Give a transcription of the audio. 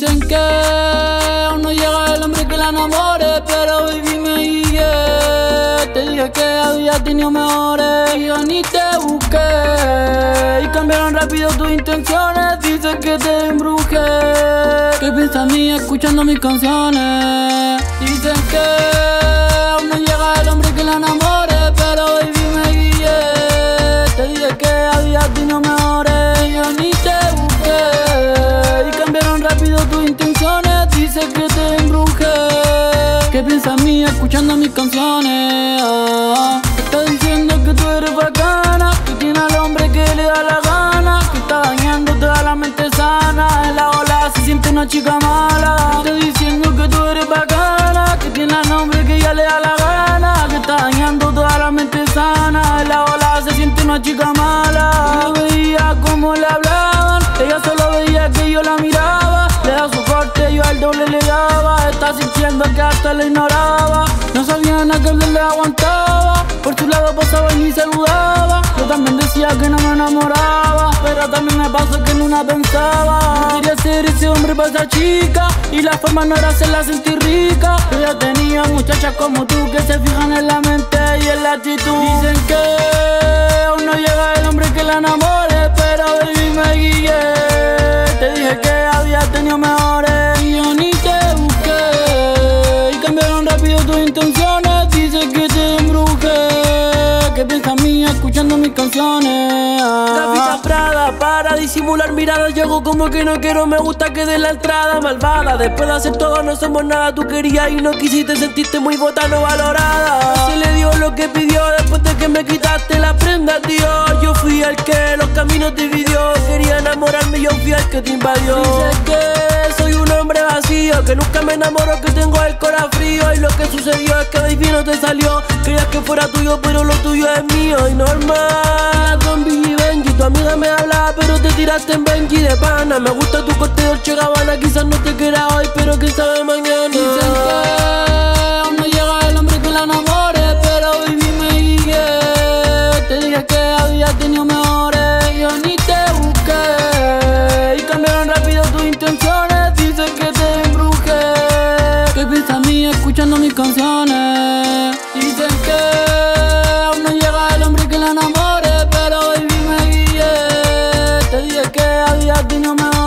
Dicen que aún no llega el hombre que la enamore, pero baby me guié. Te dije que había tenido mejores y yo ni te busqué. Y cambiaron rápido tus intenciones, dicen que te embrujé. ¿Qué piensas mí escuchando mis canciones? Dicen que dicen que te embrujé. ¿Qué piensas mí escuchando mis canciones? Ah, Está diciendo que tú eres bacana, que tiene al hombre que le da la gana, que está dañando toda la mente sana. En la ola se siente una chica mala. Está diciendo que tú eres bacana, que tiene al hombre que ya le da la gana, que está dañando toda la mente sana. En la ola se siente una chica mala. Yo doble le daba. Está sintiendo que hasta la ignoraba. No sabía nada que le aguantaba. Por su lado pasaba y ni saludaba. Yo también decía que no me enamoraba. Pero también me pasó que en una pensaba. Quería ser ese hombre para esa chica. Y la forma no era hacerla sentir rica. Ella tenía muchachas como tú que se fijan en la mente y en la actitud. Dicen que aún no llega el hombre que la enamore. Pero baby me guié. Te dije que había tenido mejores canciones? Gafita Prada para disimular miradas Yo hago como que no quiero, me gusta que de la entrada malvada. Después de hacer todo no somos nada Tú querías y no quisiste, sentiste muy botano valorada. Se le dio lo que pidió después de que me quitaste la prenda, tío Yo fui el que los caminos dividió Quería enamorarme, yo fui el que te invadió. Dices que Que nunca me enamoro, que tengo el corazón frío. Y lo que sucedió es que baby no te salió. Querías que fuera tuyo, pero lo tuyo es mío. Y normal, con Billy Benji Tu amiga me hablaba, pero te tiraste en Benji de pana. Me gusta tu corte Dolce Gabbana Quizás no te quiera hoy, pero quién sabe mañana. Dicen que aún no llega el hombre que la enamore, pero baby me guié. Te dije que había tenido mejores, canciones. Dicen que aún no llega el hombre que la enamore, pero hoy vi me. Te dije que había ti no me